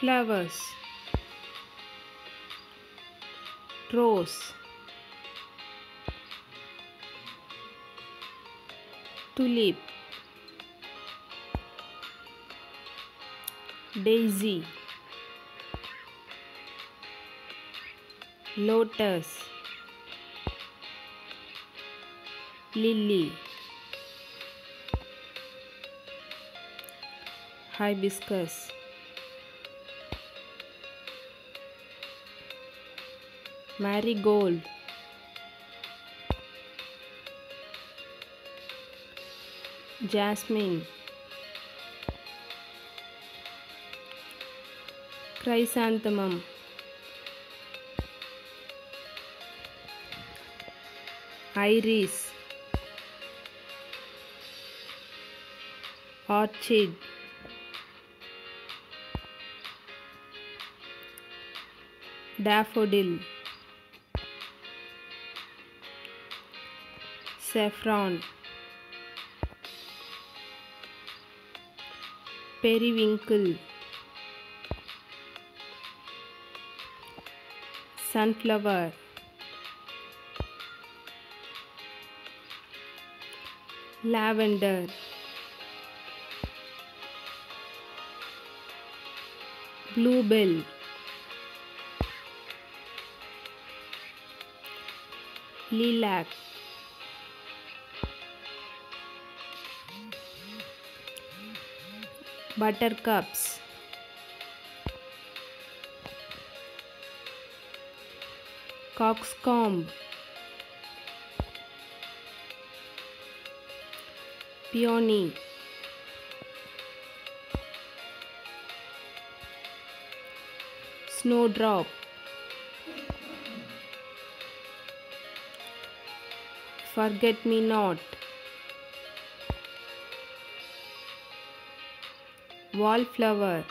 flowers rose tulip daisy lotus lily hibiscus marigold jasmine chrysanthemum iris orchid daffodil saffron periwinkle sunflower lavender bluebell lilacs buttercups. Coxcomb. Peony. Snowdrop. Forget me not wallflower.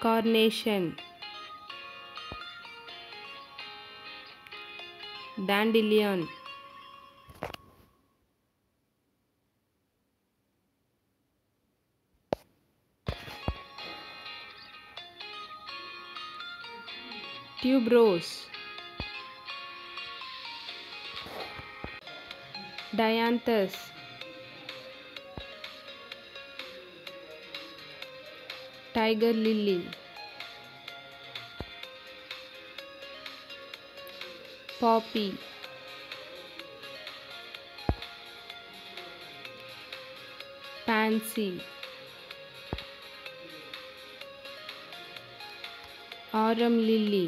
Carnation. Dandelion. Tuberose dianthus tiger lily poppy pansy aurum lily